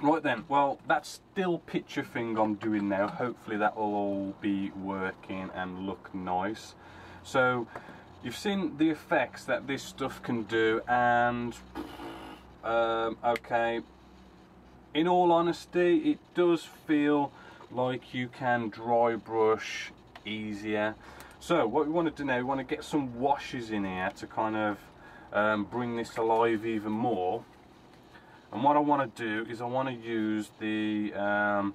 Right then, well that still picture thing I'm doing now, hopefully that will all be working and look nice. So you've seen the effects that this stuff can do and um, okay, in all honesty it does feel like you can dry brush easier. So what we want to do now, we want to get some washes in here to kind of um, bring this alive even more and what I want to do is I want to use the um,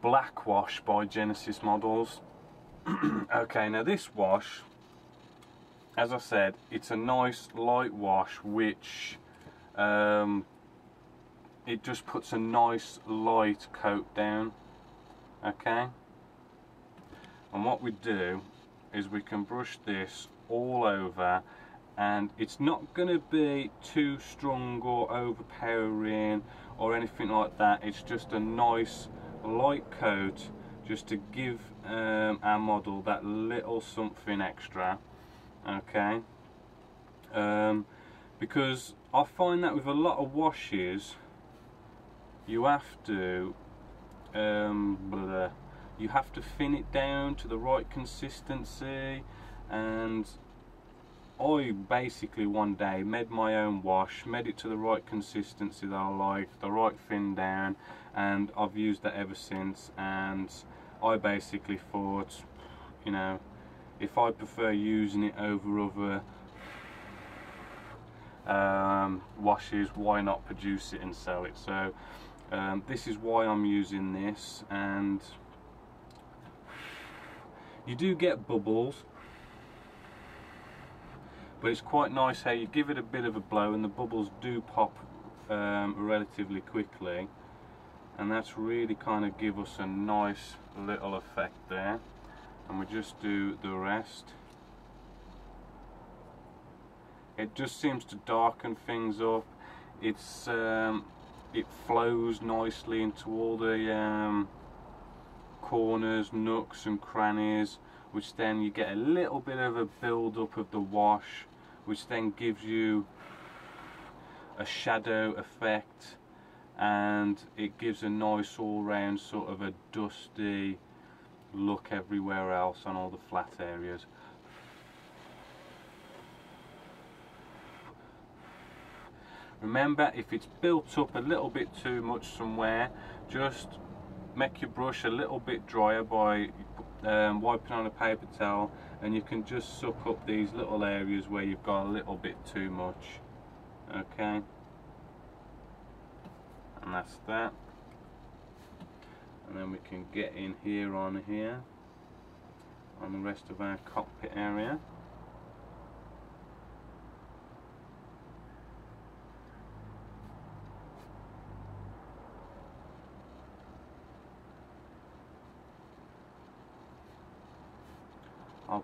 black wash by Genessis Models. Okay now this wash as I said it's a nice light wash which um, it just puts a nice light coat down okay? And what we do is we can brush this all over and it's not going to be too strong or overpowering or anything like that. It's just a nice light coat just to give um, our model that little something extra okay? Um, because I find that with a lot of washes you have to um, you have to thin it down to the right consistency and I basically one day made my own wash, made it to the right consistency that I like, the right thin down, and I've used that ever since. And I basically thought, you know, if I prefer using it over other um, washes, why not produce it and sell it? So um, this is why I'm using this, and you do get bubbles but it's quite nice how you give it a bit of a blow and the bubbles do pop um, relatively quickly. And that's really kind of give us a nice little effect there. And we just do the rest. It just seems to darken things up. It's um, it flows nicely into all the um, corners nooks and crannies which then you get a little bit of a build up of the wash which then gives you a shadow effect and it gives a nice all-round sort of a dusty look everywhere else on all the flat areas. Remember if it's built up a little bit too much somewhere just make your brush a little bit drier by um, wiping on a paper towel and you can just suck up these little areas where you've got a little bit too much okay? And that's that. And then we can get in here on here on the rest of our cockpit area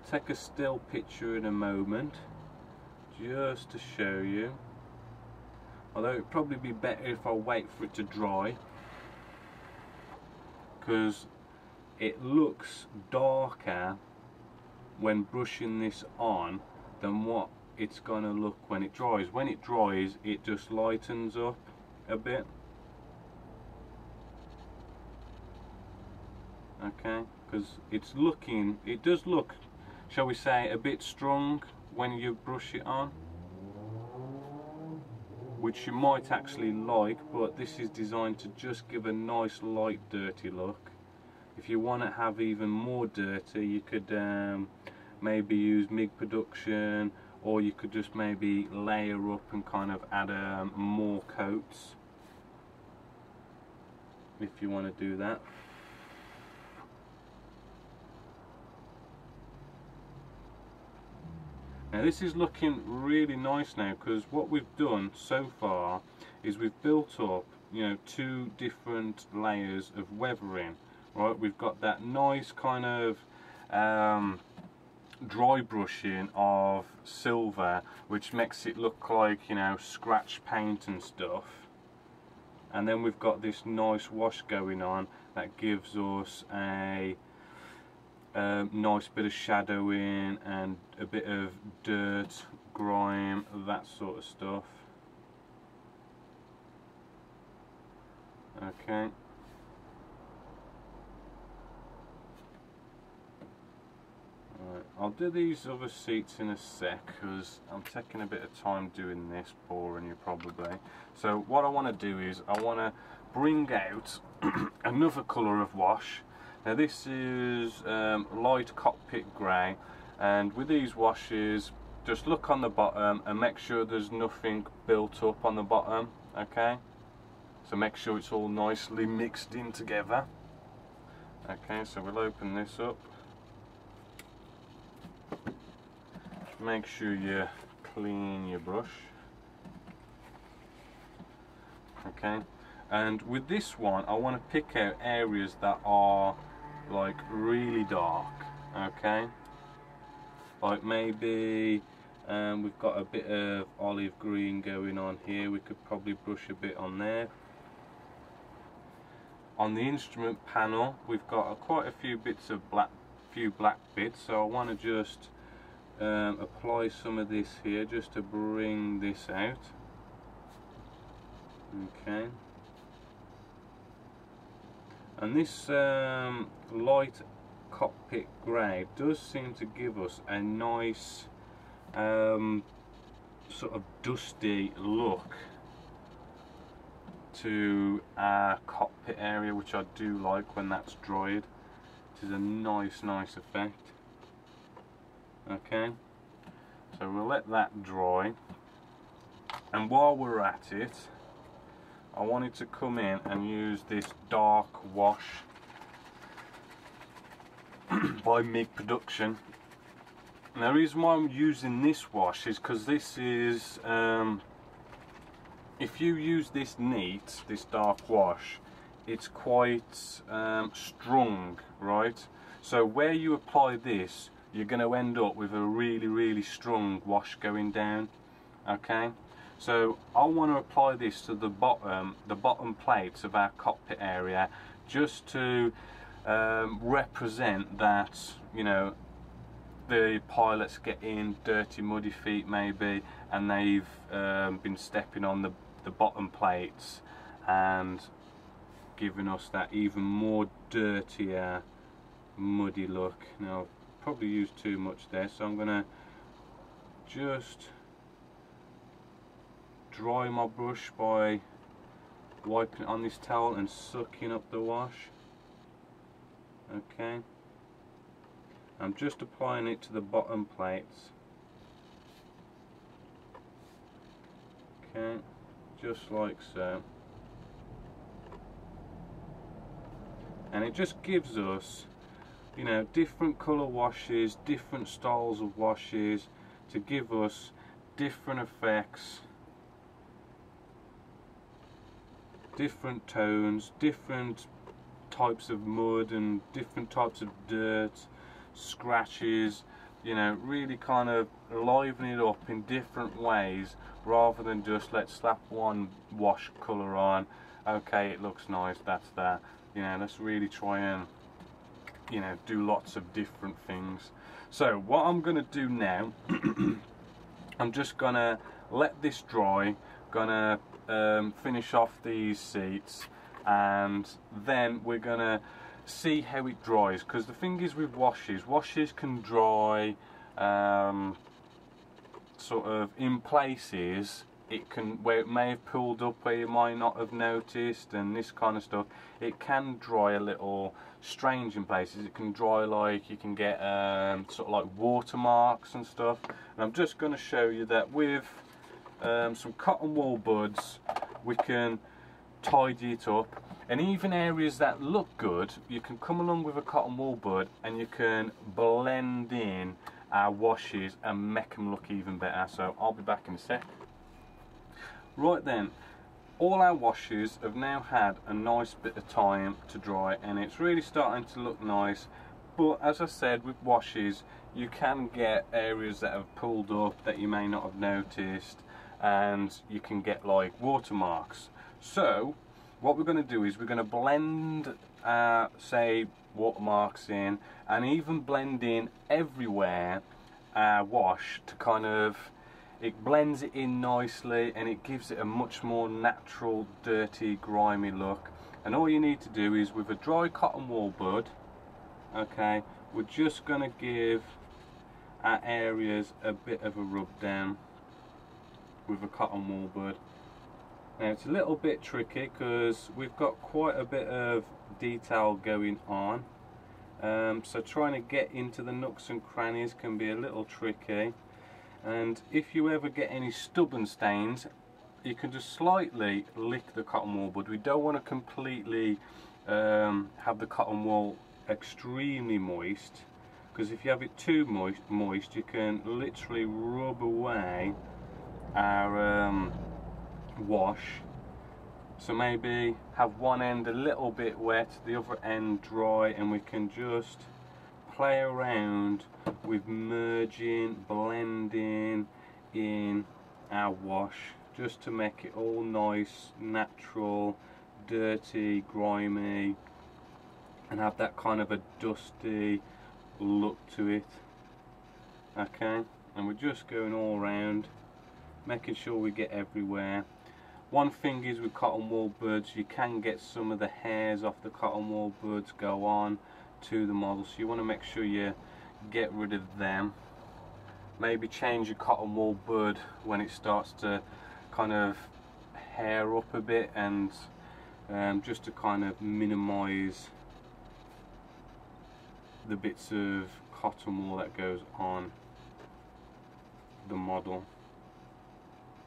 I'll take a still picture in a moment just to show you. Although it'd probably be better if I wait for it to dry because it looks darker when brushing this on than what it's going to look when it dries. When it dries it just lightens up a bit. Okay? Because it's looking it does look shall we say, a bit strong when you brush it on? Which you might actually like but this is designed to just give a nice light dirty look. If you want to have even more dirty you could um, maybe use MIG production or you could just maybe layer up and kind of add um, more coats. If you want to do that Now this is looking really nice now because what we've done so far is we've built up you know two different layers of weathering right? We've got that nice kind of um, dry brushing of silver which makes it look like you know scratch paint and stuff. And then we've got this nice wash going on that gives us a um, nice bit of shadowing and a bit of dirt, grime, that sort of stuff. Okay. I'll do these other seats in a sec because I'm taking a bit of time doing this, boring you probably. So what I want to do is I want to bring out another colour of wash. Now this is um, light cockpit grey and with these washes just look on the bottom and make sure there's nothing built up on the bottom okay? So make sure it's all nicely mixed in together. Okay so we'll open this up. Make sure you clean your brush. Okay and with this one I want to pick out areas that are like really dark okay? Like maybe um, we've got a bit of olive green going on here. We could probably brush a bit on there. On the instrument panel we've got a, quite a few bits of black few black bits so I want to just um, apply some of this here just to bring this out. Okay and this um, light cockpit grey does seem to give us a nice um, sort of dusty look to our cockpit area which I do like when that's dried it is a nice nice effect. Okay. So we'll let that dry. And while we're at it I wanted to come in and use this dark wash by MIG Production. Now the reason why I'm using this wash is because this is, um, if you use this neat, this dark wash, it's quite um, strong, right? So where you apply this, you're going to end up with a really, really strong wash going down, okay? So I want to apply this to the bottom, the bottom plates of our cockpit area, just to um, represent that you know the pilots get in dirty muddy feet maybe and they've um, been stepping on the, the bottom plates and giving us that even more dirtier muddy look. Now I've probably used too much there so I'm gonna just dry my brush by wiping it on this towel and sucking up the wash. Okay. I'm just applying it to the bottom plates. Okay. Just like so. And it just gives us you know different color washes different styles of washes to give us different effects different tones different types of mud and different types of dirt, scratches, you know, really kind of liven it up in different ways rather than just let's slap one wash colour on, okay it looks nice, that's that, you know, let's really try and, you know, do lots of different things. So what I'm going to do now, I'm just going to let this dry, to um, finish off these seats and then we're gonna see how it dries because the thing is with washes washes can dry um, sort of in places it can where it may have pulled up where you might not have noticed and this kind of stuff it can dry a little strange in places. It can dry like you can get um, sort of like watermarks and stuff. And I'm just going to show you that with um, some cotton wool buds we can tidy it up. And even areas that look good you can come along with a cotton wool bud and you can blend in our washes and make them look even better. So I'll be back in a sec. Right then all our washes have now had a nice bit of time to dry and it's really starting to look nice. But as I said with washes you can get areas that have pulled up that you may not have noticed and you can get like watermarks. So what we're going to do is we're going to blend uh, say watermarks in and even blend in everywhere uh, wash to kind of it blends it in nicely and it gives it a much more natural dirty grimy look. And all you need to do is with a dry cotton wool bud okay we're just going to give our areas a bit of a rub down with a cotton wool bud now it's a little bit tricky because we've got quite a bit of detail going on. Um, so trying to get into the nooks and crannies can be a little tricky. And if you ever get any stubborn stains you can just slightly lick the cotton wool but we don't want to completely um, have the cotton wool extremely moist because if you have it too moist, moist you can literally rub away our um, wash. So maybe have one end a little bit wet the other end dry and we can just play around with merging blending in our wash just to make it all nice natural dirty grimy and have that kind of a dusty look to it. Okay? And we're just going all around making sure we get everywhere. One thing is with cotton wool buds you can get some of the hairs off the cotton wool buds go on to the model so you want to make sure you get rid of them. Maybe change your cotton wool bud when it starts to kind of hair up a bit and um, just to kind of minimize the bits of cotton wool that goes on the model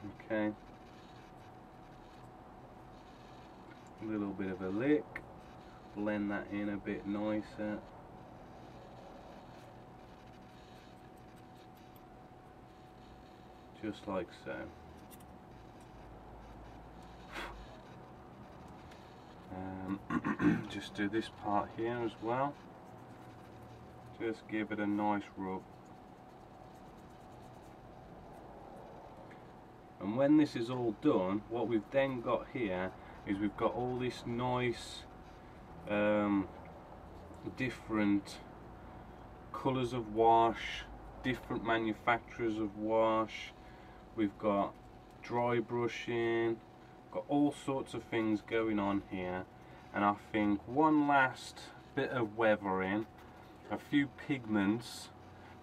okay. A little bit of a lick. Blend that in a bit nicer. Just like so. Um, just do this part here as well. Just give it a nice rub and when this is all done what we've then got here is we've got all this nice um, different colours of wash different manufacturers of wash. We've got dry brushing got all sorts of things going on here. And I think one last bit of weathering a few pigments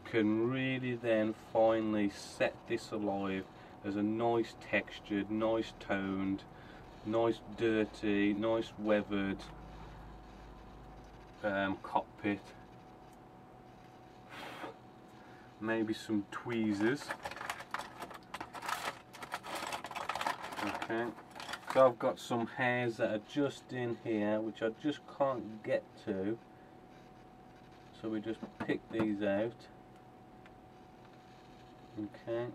can really then finally set this alive as a nice textured, nice toned, nice dirty, nice weathered um, cockpit. Maybe some tweezers. Okay, so I've got some hairs that are just in here which I just can't get to so we just pick these out okay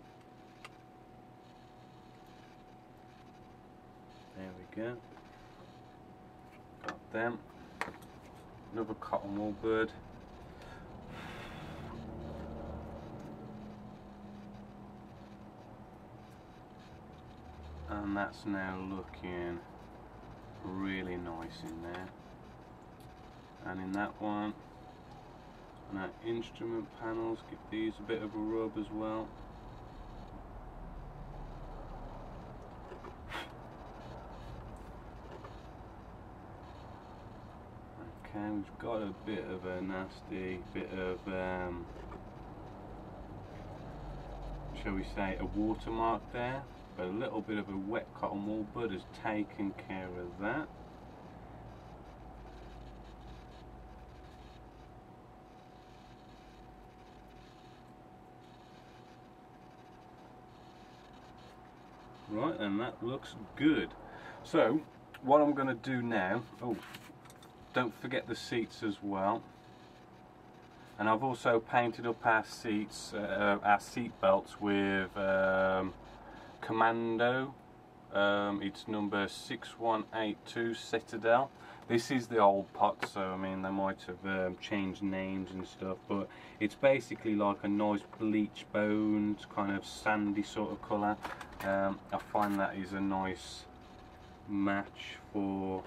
there we go got them. Another cotton wool bud and that's now looking really nice in there. And in that one and our instrument panels give these a bit of a rub as well we've got a bit of a nasty bit of um, shall we say a watermark there but a little bit of a wet cotton wool bud has taken care of that. Right and that looks good. So what I'm going to do now oh don't forget the seats as well. And I've also painted up our seats uh, our seat belts with um, Commando. Um, it's number 6182 Citadel. This is the old pot so I mean they might have um, changed names and stuff but it's basically like a nice bleach bones kind of sandy sort of colour. Um, I find that is a nice match for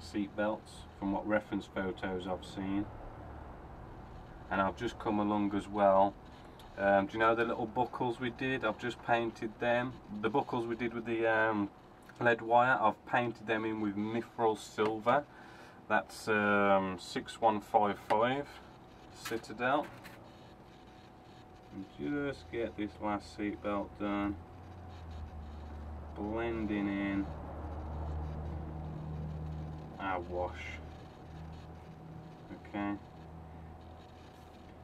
seat belts from what reference photos I've seen and I've just come along as well um, do you know the little buckles we did I've just painted them the buckles we did with the um, lead wire. I've painted them in with Mithril Silver. That's um, 6155 Citadel. And just get this last seatbelt done. Blending in wash. Okay.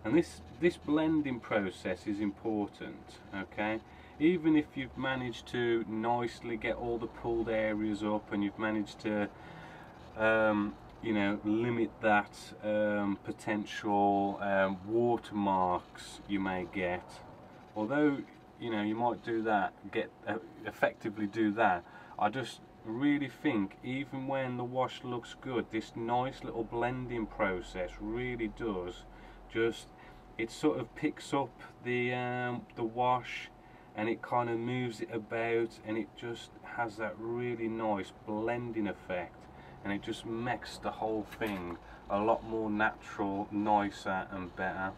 And this this blending process is important. Okay even if you've managed to nicely get all the pulled areas up and you've managed to um, you know limit that um, potential um, watermarks you may get although you know you might do that get uh, effectively do that I just really think even when the wash looks good this nice little blending process really does just it sort of picks up the um, the wash and it kind of moves it about and it just has that really nice blending effect and it just makes the whole thing a lot more natural nicer and better.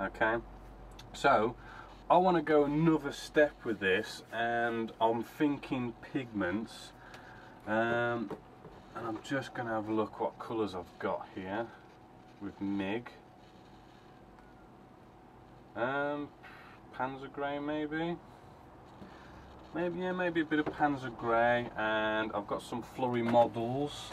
Okay? So I want to go another step with this and I'm thinking pigments. Um, and I'm just going to have a look what colours I've got here with MIG. Um, Panzer Grey maybe? Maybe yeah maybe a bit of Panzer Grey and I've got some Flory models.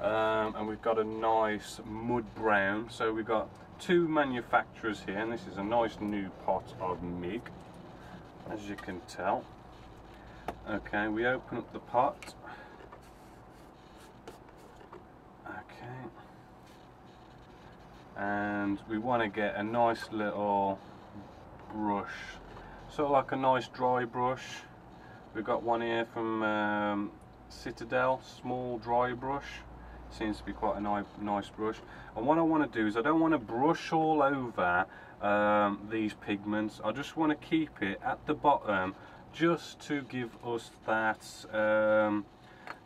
Um, and we've got a nice mud brown. So we've got two manufacturers here and this is a nice new pot of MIG as you can tell. Okay we open up the pot. Okay. And we want to get a nice little brush sort of like a nice dry brush. We've got one here from um, Citadel small dry brush seems to be quite a nice, nice brush. And what I want to do is I don't want to brush all over um, these pigments. I just want to keep it at the bottom just to give us that um,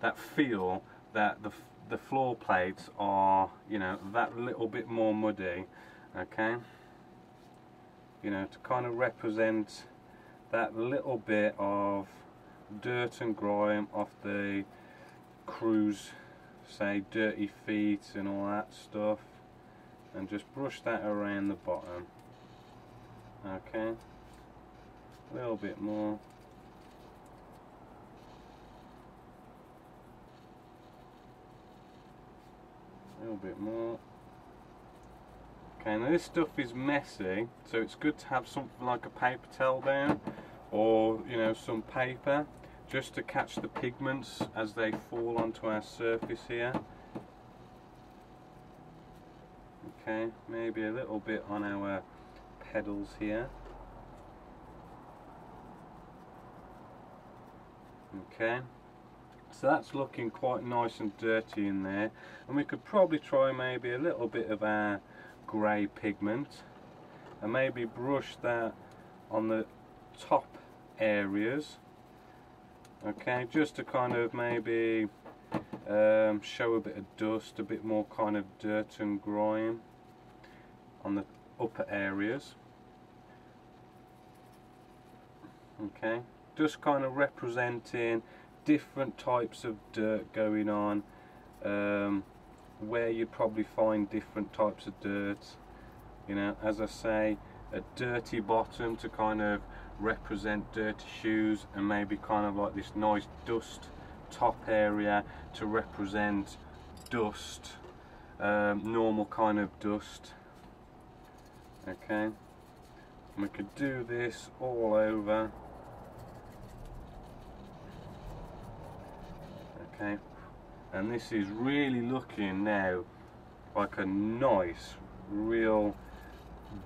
that feel that the, the floor plates are you know that little bit more muddy okay? You know to kind of represent that little bit of dirt and grime off the crew's say dirty feet and all that stuff and just brush that around the bottom. Okay? A little bit more. A little bit more. Okay, now this stuff is messy, so it's good to have something like a paper towel down, or you know, some paper, just to catch the pigments as they fall onto our surface here. Okay, maybe a little bit on our pedals here. Okay, so that's looking quite nice and dirty in there, and we could probably try maybe a little bit of our grey pigment and maybe brush that on the top areas okay just to kind of maybe um, show a bit of dust a bit more kind of dirt and grime on the upper areas. Okay just kind of representing different types of dirt going on um, where you'd probably find different types of dirt. You know as I say a dirty bottom to kind of represent dirty shoes and maybe kind of like this nice dust top area to represent dust um, normal kind of dust. Okay. And we could do this all over. Okay. And this is really looking now like a nice real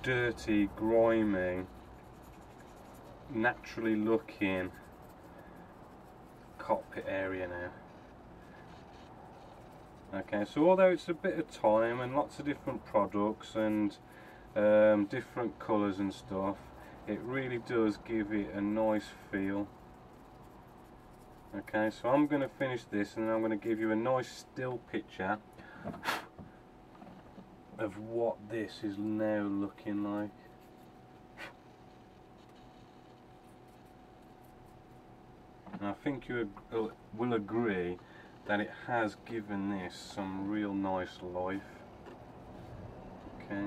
dirty grimy naturally looking cockpit area now. Okay so although it's a bit of time and lots of different products and um, different colours and stuff it really does give it a nice feel. Okay so I'm going to finish this and I'm going to give you a nice still picture of what this is now looking like and I think you ag- uh, will agree that it has given this some real nice life. Okay.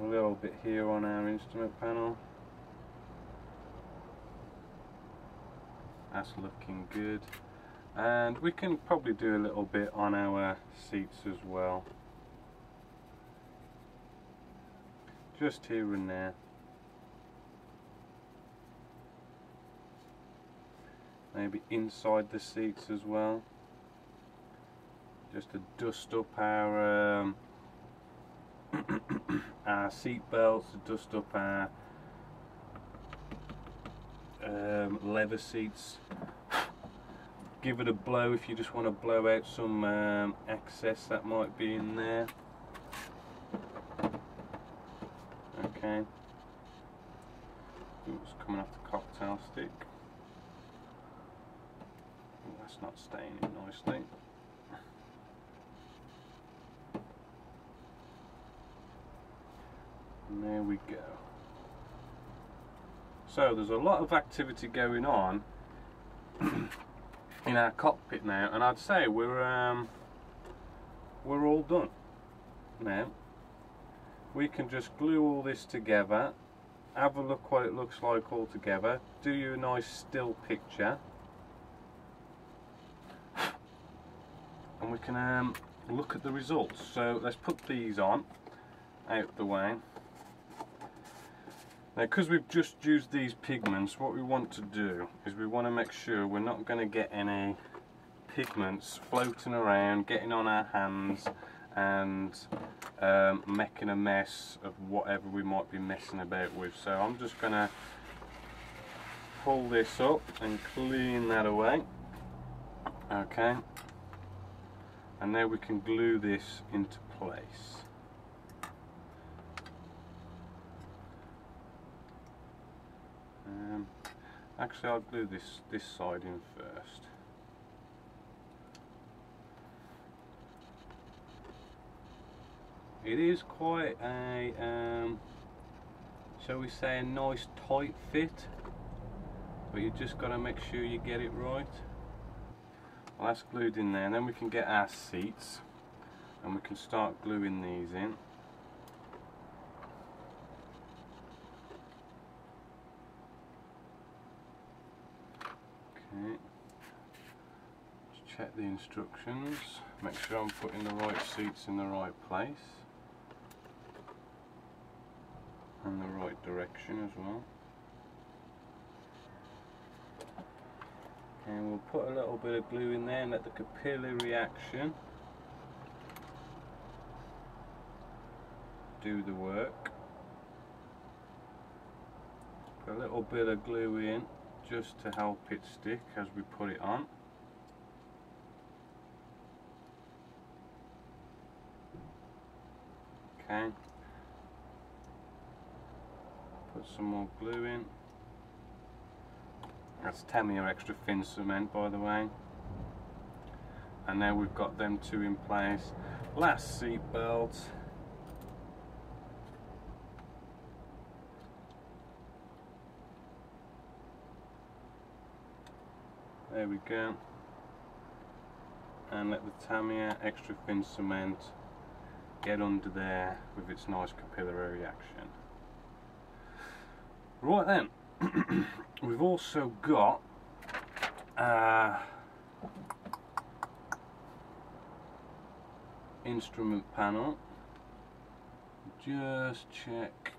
A little bit here on our instrument panel. That's looking good. And we can probably do a little bit on our seats as well. Just here and there. Maybe inside the seats as well. Just to dust up our um, our seat belts to dust up our um, leather seats. Give it a blow if you just want to blow out some um, excess that might be in there okay it's coming off the cocktail stick that's not staying in nicely. And there we go. So there's a lot of activity going on in our cockpit now, and I'd say we're um, we're all done now. We can just glue all this together, have a look what it looks like all together, do you a nice still picture and we can um, look at the results. So let's put these on out the way. Now because we've just used these pigments, what we want to do is we want to make sure we're not going to get any pigments floating around, getting on our hands and um, making a mess of whatever we might be messing about with. So I'm just going to pull this up and clean that away. Okay, and now we can glue this into place. Um, actually I'll glue this, this side in first. It is quite a, um, shall we say, a nice tight fit, but you just got to make sure you get it right. Well, that's glued in there and then we can get our seats and we can start gluing these in. Let's check the instructions, make sure I'm putting the right seats in the right place. And the right direction as well. and we'll put a little bit of glue in there and let the capillary action do the work. Put a little bit of glue in just to help it stick as we put it on okay put some more glue in that's Tamiya extra thin cement by the way. And now we've got them two in place. Last seat belt. There we go. And let the Tamiya extra thin cement get under there with its nice capillary action. Right then, we've also got uh, instrument panel just check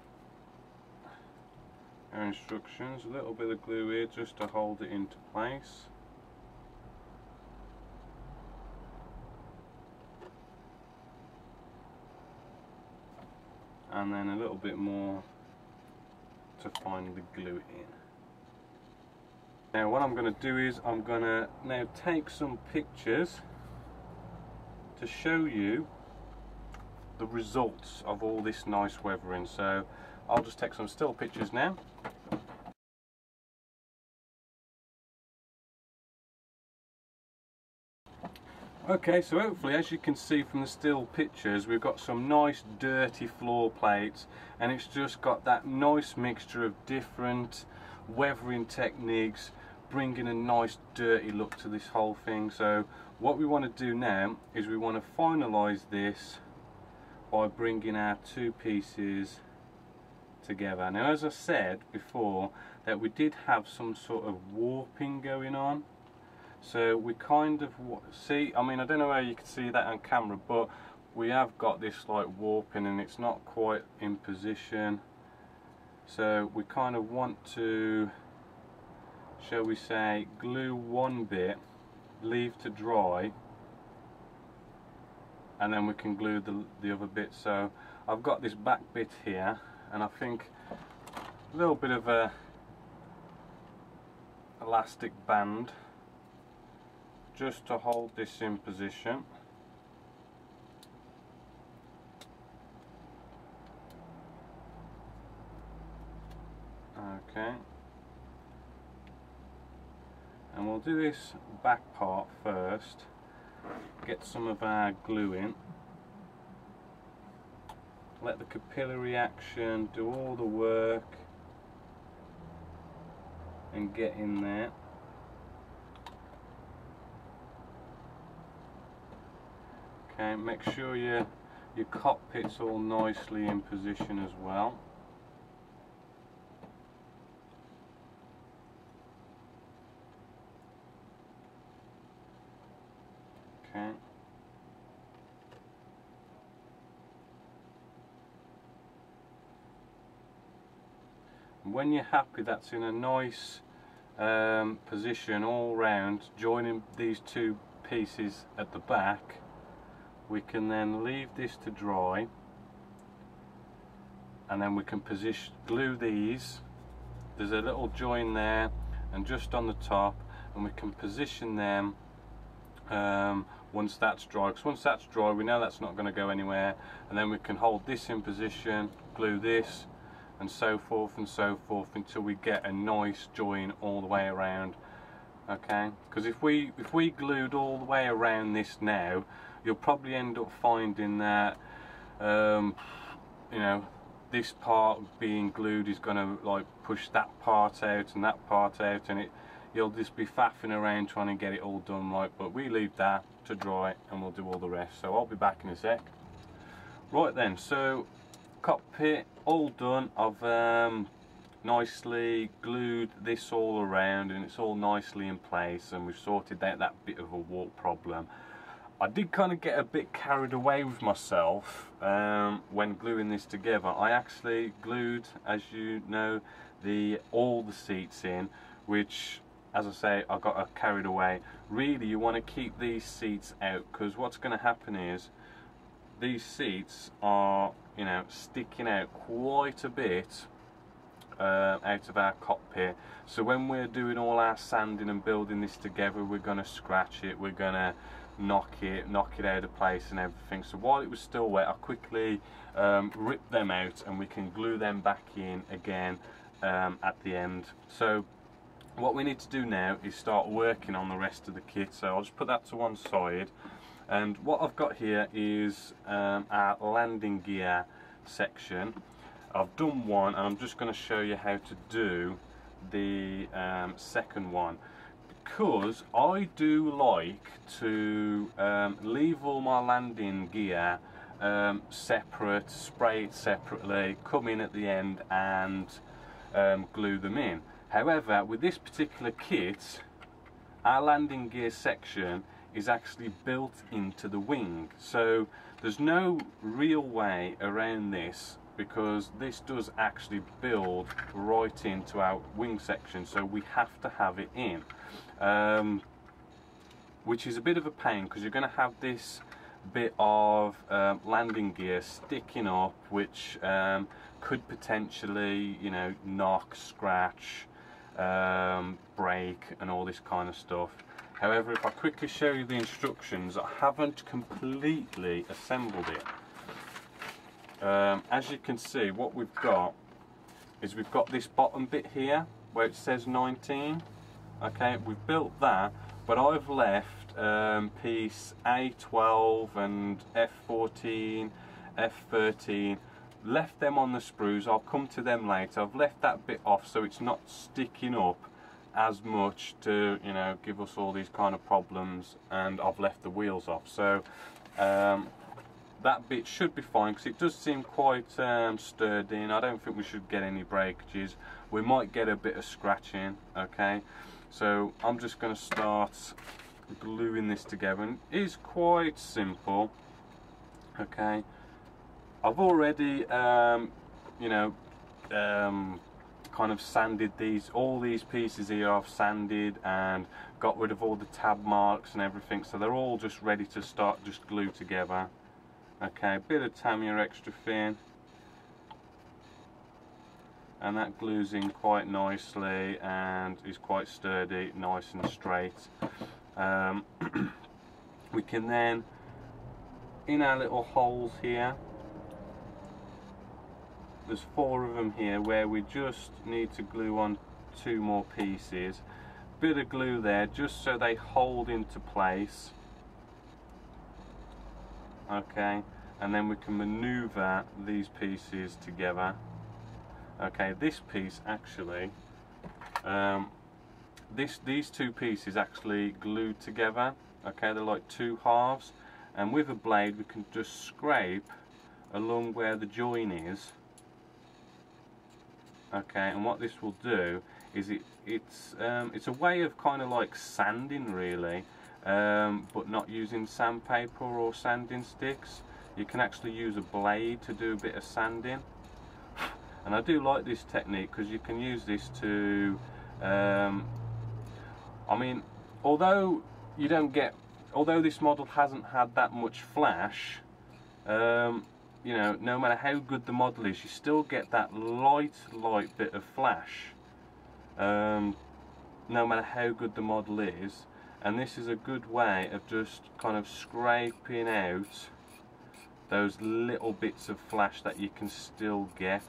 our instructions a little bit of glue here just to hold it into place and then a little bit more to finally the glue in. Now what I'm going to do is I'm going to now take some pictures to show you the results of all this nice weathering. So I'll just take some still pictures now Okay, so hopefully as you can see from the still pictures, we've got some nice dirty floor plates and it's just got that nice mixture of different weathering techniques bringing a nice dirty look to this whole thing. So what we want to do now is we want to finalize this by bringing our two pieces together. Now as I said before that we did have some sort of warping going on so we kind of see I mean I don't know how you can see that on camera but we have got this like warping and it's not quite in position. So we kind of want to shall we say glue one bit leave to dry and then we can glue the, the other bit. So I've got this back bit here and I think a little bit of a elastic band just to hold this in position. Okay. And we'll do this back part first. Get some of our glue in. Let the capillary action do all the work and get in there okay make sure your your cockpit's all nicely in position as well Okay. when you're happy that's in a nice um, position all round joining these two pieces at the back we can then leave this to dry and then we can position glue these. There's a little join there and just on the top and we can position them um, once that's dry. Because once that's dry we know that's not going to go anywhere and then we can hold this in position glue this and so forth and so forth until we get a nice join all the way around. Okay? Because if we if we glued all the way around this now you'll probably end up finding that um, you know this part being glued is going to like push that part out and that part out and it you'll just be faffing around trying to get it all done right. But we leave that to dry and we'll do all the rest. So I'll be back in a sec. Right then so cockpit all done. I've um, nicely glued this all around and it's all nicely in place and we've sorted out that bit of a warp problem I did kind of get a bit carried away with myself um, when gluing this together I actually glued as you know the all the seats in which as I say, I got carried away. Really, you want to keep these seats out because what's going to happen is these seats are, you know, sticking out quite a bit uh, out of our cockpit. So when we're doing all our sanding and building this together, we're going to scratch it, we're going to knock it, knock it out of place and everything. So while it was still wet, I quickly um, ripped them out and we can glue them back in again um, at the end. So what we need to do now is start working on the rest of the kit so I'll just put that to one side and what I've got here is um, our landing gear section I've done one and I'm just going to show you how to do the um, second one because I do like to um, leave all my landing gear um, separate, spray it separately, come in at the end and um, glue them in However, with this particular kit, our landing gear section is actually built into the wing. So there's no real way around this because this does actually build right into our wing section so we have to have it in um, which is a bit of a pain because you're going to have this bit of um, landing gear sticking up which um, could potentially you know knock scratch um, break and all this kind of stuff. However, if I quickly show you the instructions, I haven't completely assembled it. Um, as you can see, what we've got is we've got this bottom bit here where it says 19. Okay, we've built that, but I've left um, piece A12 and F14, F13 left them on the sprues. I'll come to them later. I've left that bit off so it's not sticking up as much to you know give us all these kind of problems and I've left the wheels off. So um, that bit should be fine because it does seem quite um, sturdy and I don't think we should get any breakages. We might get a bit of scratching okay? So I'm just going to start gluing this together and it is quite simple okay? I've already um, you know um, kind of sanded these all these pieces here I've sanded and got rid of all the tab marks and everything so they're all just ready to start just glue together okay a bit of Tamiya extra thin and that glues in quite nicely and is quite sturdy nice and straight. Um, we can then in our little holes here there's four of them here where we just need to glue on two more pieces. Bit of glue there just so they hold into place okay and then we can maneuver these pieces together. Okay this piece actually um, this these two pieces actually glued together. Okay they're like two halves and with a blade we can just scrape along where the join is. Okay and what this will do is it it's um, it's a way of kind of like sanding really um, but not using sandpaper or sanding sticks you can actually use a blade to do a bit of sanding and I do like this technique because you can use this to um, I mean although you don't get although this model hasn't had that much flash um, you know, no matter how good the model is, you still get that light, light bit of flash. Um, no matter how good the model is. And this is a good way of just kind of scraping out those little bits of flash that you can still get.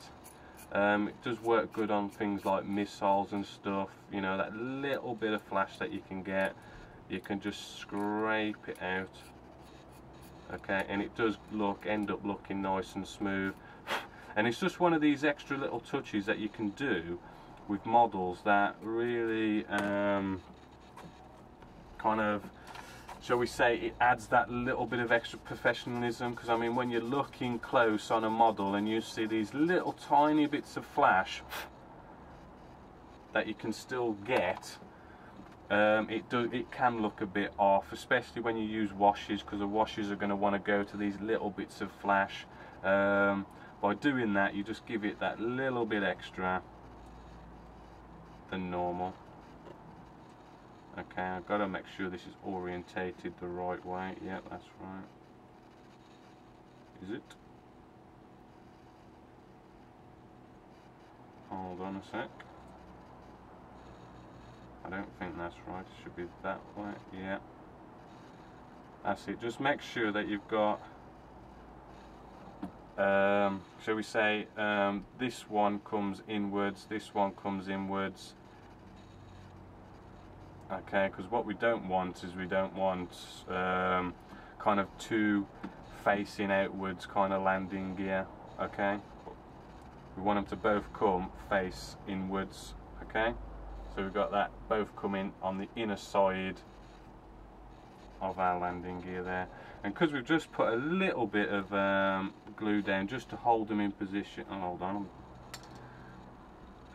Um, it does work good on things like missiles and stuff, you know, that little bit of flash that you can get, you can just scrape it out okay? And it does look end up looking nice and smooth. And it's just one of these extra little touches that you can do with models that really um, kind of shall we say it adds that little bit of extra professionalism because I mean when you're looking close on a model and you see these little tiny bits of flash that you can still get um, it do it can look a bit off especially when you use washes because the washes are going to want to go to these little bits of flash. Um, by doing that you just give it that little bit extra than normal okay I've got to make sure this is orientated the right way. Yep that's right. Is it? Hold on a sec. I don't think that's right, it should be that way, yeah. That's it, just make sure that you've got, um, shall we say, um, this one comes inwards, this one comes inwards. Okay, because what we don't want is we don't want um, kind of two facing outwards kind of landing gear, okay? We want them to both come face inwards, okay? So we've got that both coming on the inner side of our landing gear there. And because we've just put a little bit of um, glue down just to hold them in position. Oh, hold on.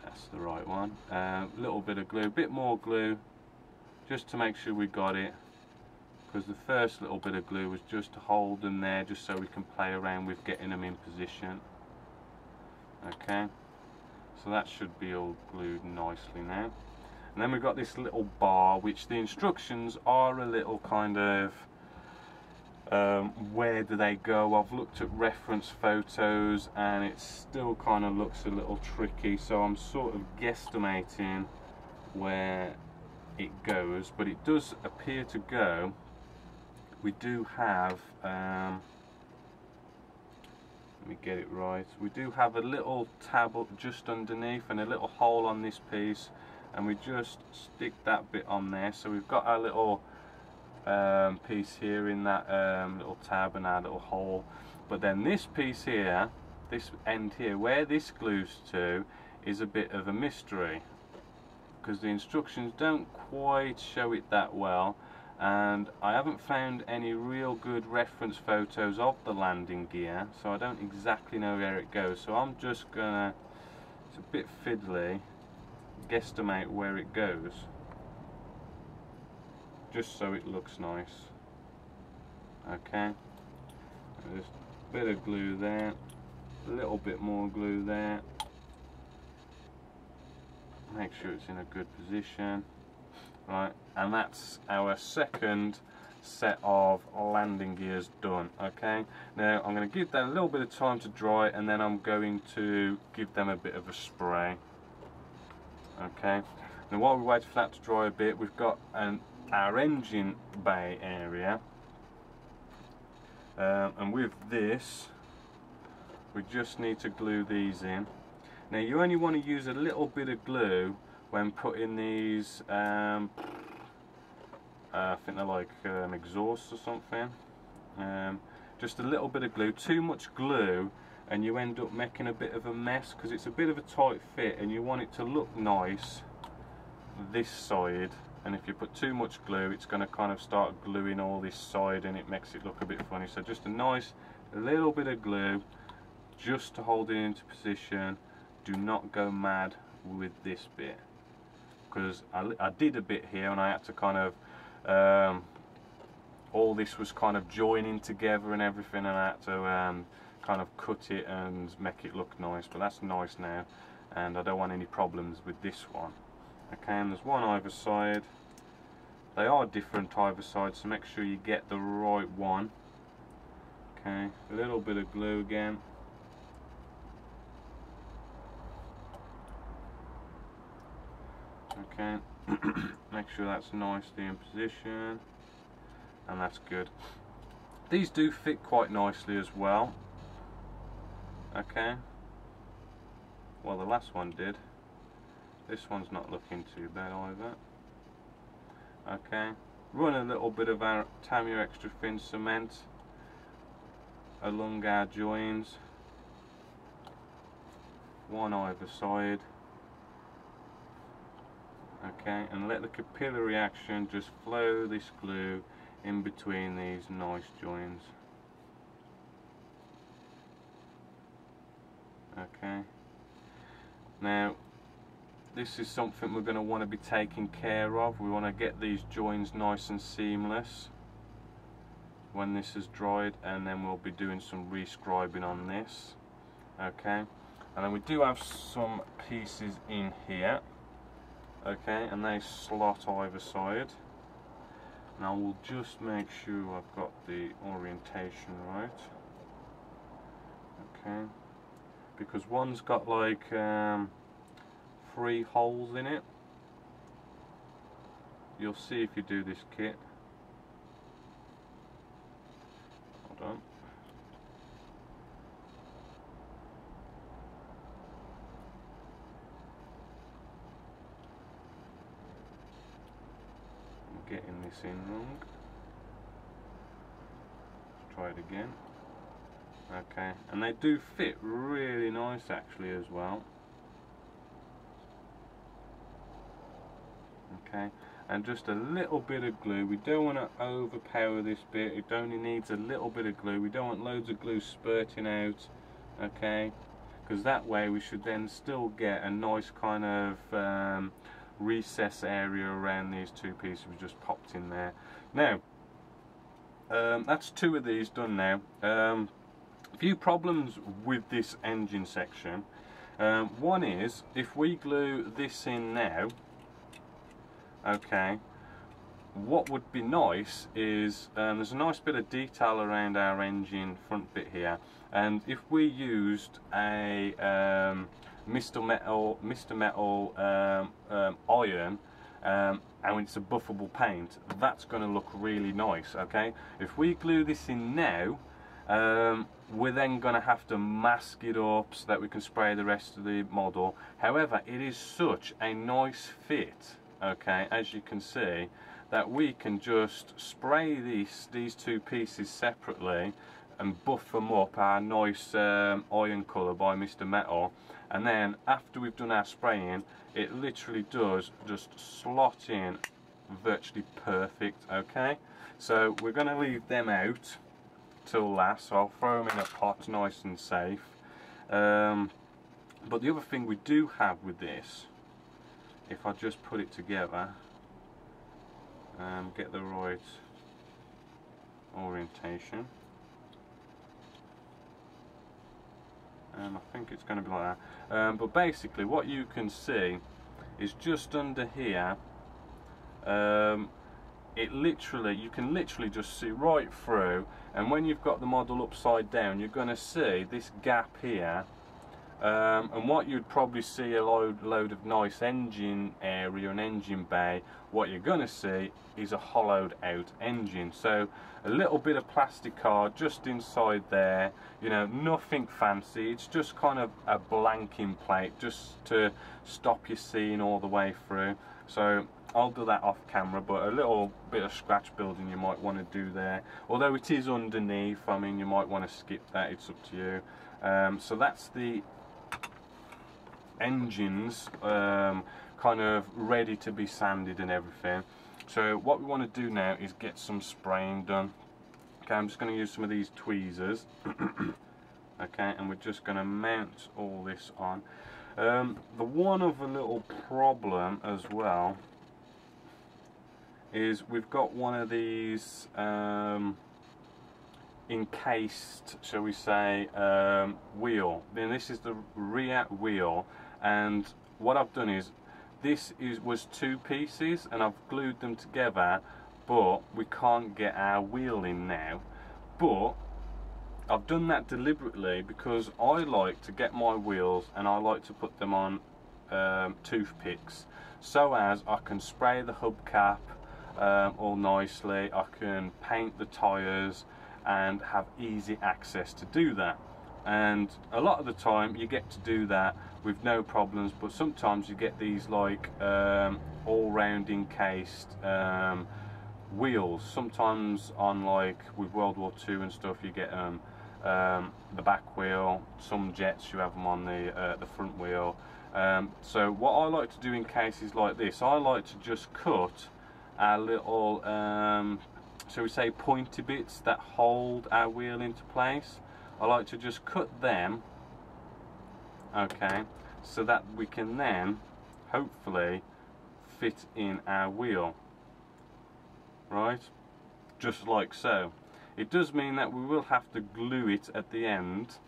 That's the right one. A uh, little bit of glue, a bit more glue, just to make sure we got it. Because the first little bit of glue was just to hold them there, just so we can play around with getting them in position. Okay. So that should be all glued nicely now. And then we've got this little bar, which the instructions are a little kind of um, where do they go. I've looked at reference photos and it still kind of looks a little tricky, so I'm sort of guesstimating where it goes, but it does appear to go. We do have, um, let me get it right, we do have a little tab just underneath and a little hole on this piece and we just stick that bit on there. So we've got our little um, piece here in that um, little tab and our little hole. But then this piece here this end here where this glues to is a bit of a mystery because the instructions don't quite show it that well and I haven't found any real good reference photos of the landing gear so I don't exactly know where it goes. So I'm just gonna it's a bit fiddly guesstimate where it goes. Just so it looks nice. Okay. Just a bit of glue there a little bit more glue there make sure it's in a good position. Right and that's our second set of landing gears done okay? Now I'm going to give that a little bit of time to dry and then I'm going to give them a bit of a spray okay? Now while we wait for that to dry a bit we've got an our engine bay area. Um, and with this we just need to glue these in now you only want to use a little bit of glue when putting these um, uh, I think they're like um, exhaust or something. Um, just a little bit of glue too much glue and you end up making a bit of a mess because it's a bit of a tight fit and you want it to look nice this side. And if you put too much glue it's going to kind of start gluing all this side and it makes it look a bit funny. So just a nice little bit of glue just to hold it into position do not go mad with this bit. Because I, I, did a bit here and I had to kind of um, all this was kind of joining together and everything and I had to um, kind of cut it and make it look nice but that's nice now. And I don't want any problems with this one. Okay and there's one either side. They are different either side so make sure you get the right one. Okay a little bit of glue again okay make sure that's nicely in position. And that's good. These do fit quite nicely as well. Okay. Well the last one did. This one's not looking too bad either. Okay. Run a little bit of our Tamiya extra thin cement along our joins. One either side okay and let the capillary action just flow this glue in between these nice joins. Okay. Now this is something we're going to want to be taking care of. We want to get these joins nice and seamless when this is dried and then we'll be doing some rescribing on this. Okay and then we do have some pieces in here okay and they slot either side. Now we'll just make sure I've got the orientation right. Okay. Because one's got like um, three holes in it. You'll see if you do this kit hold on in wrong. Let's try it again. Okay, and they do fit really nice actually as well. Okay, and just a little bit of glue. We don't want to overpower this bit. It only needs a little bit of glue. We don't want loads of glue spurting out. Okay, because that way we should then still get a nice kind of um, recess area around these two pieces we just popped in there. Now, um, that's two of these done now. Um, a few problems with this engine section. Um, one is, if we glue this in now, okay, what would be nice is, um, there's a nice bit of detail around our engine front bit here, and if we used a um, Mr. Metal, Mr. Metal um, um, iron um, and it's a buffable paint, that's going to look really nice, okay? If we glue this in now, um, we're then going to have to mask it up so that we can spray the rest of the model. However, it is such a nice fit, okay, as you can see, that we can just spray these, these two pieces separately and buff them up our nice um, iron colour by Mr Metal and then after we've done our spraying it literally does just slot in virtually perfect okay? So we're going to leave them out till last so I'll throw them in a pot nice and safe. Um, but the other thing we do have with this if I just put it together and get the right orientation um, I think it's going to be like that. Um, but basically what you can see is just under here um, it literally you can literally just see right through and when you've got the model upside down you're going to see this gap here um, and what you'd probably see a load, load of nice engine area and engine bay what you're going to see is a hollowed out engine. So a little bit of plastic card just inside there you know nothing fancy. It's just kind of a blanking plate just to stop you seeing all the way through. So I'll do that off camera but a little bit of scratch building you might want to do there. Although it is underneath I mean you might want to skip that it's up to you. Um, so that's the engines um, kind of ready to be sanded and everything. So what we want to do now is get some spraying done. Okay I'm just going to use some of these tweezers. Okay and we're just going to mount all this on. Um, the one of other little problem as well is we've got one of these um, encased, shall we say, um, wheel. Then this is the rear wheel, and what I've done is this is was two pieces, and I've glued them together, but we can't get our wheel in now. But I've done that deliberately because I like to get my wheels and I like to put them on um, toothpicks so as I can spray the hubcap um, all nicely, I can paint the tyres and have easy access to do that and a lot of the time you get to do that with no problems but sometimes you get these like um, all round encased um, wheels. Sometimes on like with World War II and stuff you get um, um, the back wheel some jets you have them on the uh, the front wheel. Um, so what I like to do in cases like this I like to just cut our little um, shall we say pointy bits that hold our wheel into place. I like to just cut them okay so that we can then hopefully fit in our wheel. Right? Just like so. It does mean that we will have to glue it at the end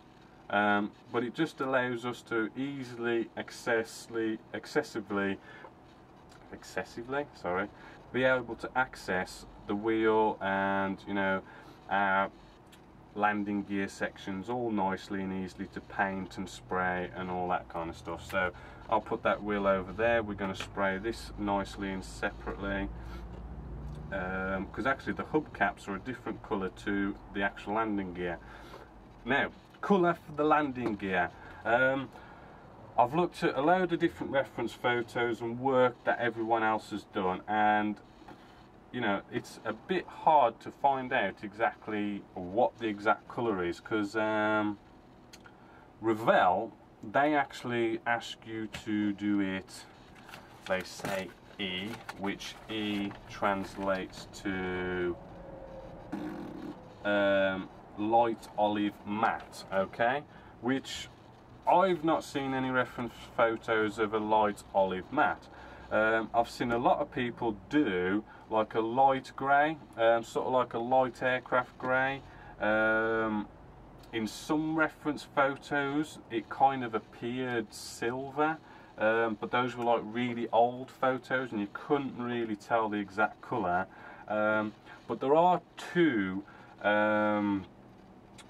um, but it just allows us to easily accessibly excessively excessively sorry be able to access the wheel and you know our landing gear sections all nicely and easily to paint and spray and all that kind of stuff. So I'll put that wheel over there. We're going to spray this nicely and separately because um, actually the hubcaps are a different colour to the actual landing gear. Now colour for the landing gear. Um, I've looked at a load of different reference photos and work that everyone else has done and you know it's a bit hard to find out exactly what the exact colour is because um, Revell they actually ask you to do it they say E which E translates to um, light olive matte okay? Which I've not seen any reference photos of a light olive matte um, I've seen a lot of people do like a light grey, um, sort of like a light aircraft grey. Um, in some reference photos it kind of appeared silver um, but those were like really old photos and you couldn't really tell the exact colour um, but there are two um,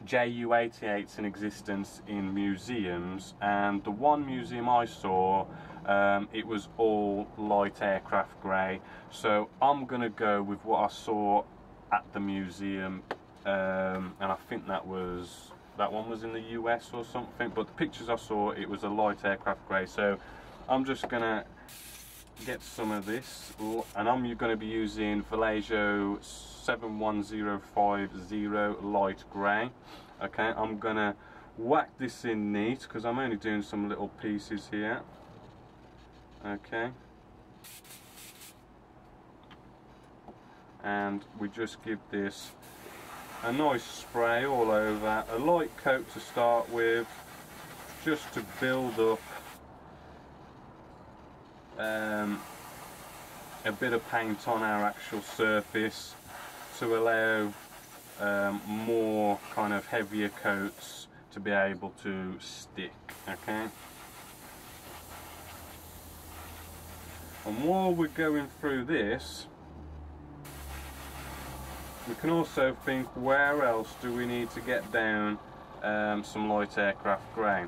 Ju-88s in existence in museums and the one museum I saw um, it was all light aircraft grey. So I'm gonna go with what I saw at the museum um, and I think that was that one was in the US or something but the pictures I saw it was a light aircraft grey. So I'm just gonna get some of this and I'm going to be using Vallejo 71050 light grey okay? I'm gonna whack this in neat because I'm only doing some little pieces here okay. And we just give this a nice spray all over a light coat to start with just to build up um, a bit of paint on our actual surface to allow um, more kind of heavier coats to be able to stick okay and while we're going through this we can also think where else do we need to get down um, some light aircraft grey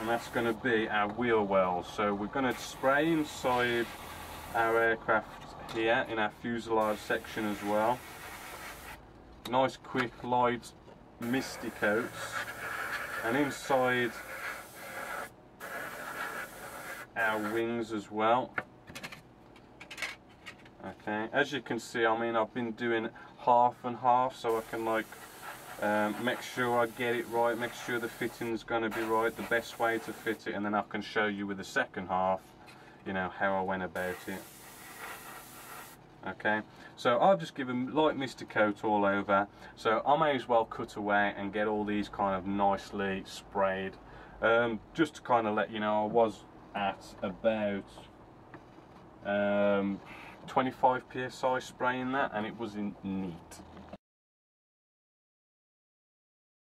and that's going to be our wheel wells. So we're going to spray inside our aircraft here in our fuselage section as well. Nice quick light misty coats. And inside our wings as well. Okay as you can see I mean I've been doing half and half so I can like um, make sure I get it right make sure the fitting's going to be right the best way to fit it and then I can show you with the second half you know how I went about it. Okay? So I've just given light misty coat all over so I may as well cut away and get all these kind of nicely sprayed. Um, just to kind of let you know I was at about um, 25 psi spraying that and it was in neat